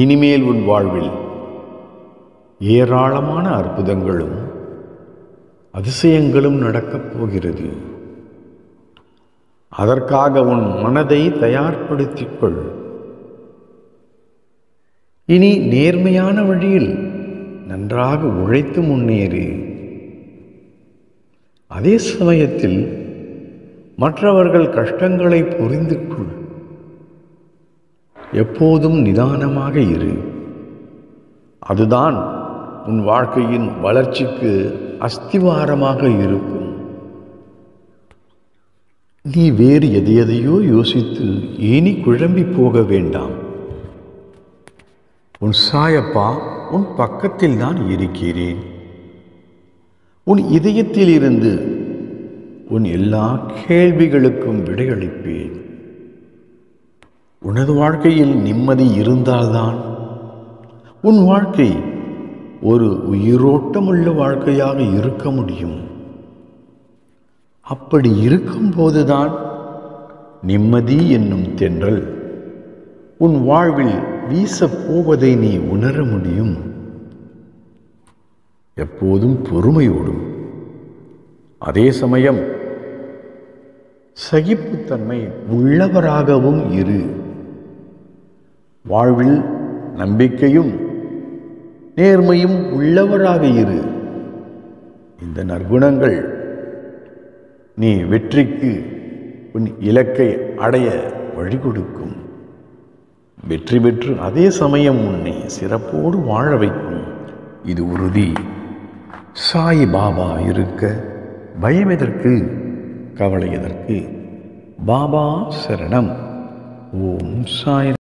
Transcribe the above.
இனிமேல் உன் வாழ்வில் ஏராளமான அற்புதங்களும் அதிசயங்களும் நடக்கப் போகிறது. அதற்காக உன் மனதை தயார்படுத்திக் கொள். இனி நேர்மையான வழியில் நன்றாக உழைத்து முன்னேறு. அதே சமயத்தில் மற்றவர்கள் கஷ்டங்களை புரிந்து கொள். எப்போதும் நிதானமாக இரு. அதுதான் உன் வாழ்க்கையின் வளர்ச்சிக்கு அஸ்திவாரமாக இருக்கும். நீ வேறு எதையதையோ யோசித்து ஏனி குழம்பி போக வேண்டாம். உன் சாயப்பா உன் பக்கத்தில் தான் இருக்கிறேன். உன் இதயத்தில் இருந்து உன் எல்லா கேள்விகளுக்கும் விடையளிப்பேன். உனது வாழ்க்கையில் நிம்மதி இருந்தால்தான். உன் வாழ்க்கை ஒரு உயிரோட்டமுள்ள வாழ்க்கையாக இருக்க முடியும். அப்படி இருக்கும்போதுதான் நிம்மதி என்னும் தென்றல் உன் வாழ்வில் வீசப் போவதை நீ உணர முடியும். எப்போதும் பொறுமையோடும் அதே சமயம் சகிப்புத்தன்மை உள்ளவராகவும் இரு. வாழ்வில் நம்பிக்கையும் நேர்மையும் உள்ளவராக இரு. இந்த நற்குணங்கள் நீ வெற்றிக்கு உன் இலக்கை அடைய வழி கொடுக்கும். வெற்றி பெற்று அதே சமயம் உன்னை சிறப்போடு வாழ வைக்கும். இது உறுதி. சாய் பாபா இருக்க பயம் எதற்கு? கவலை எதற்கு? பாபா சரணம். ஓம் சாய்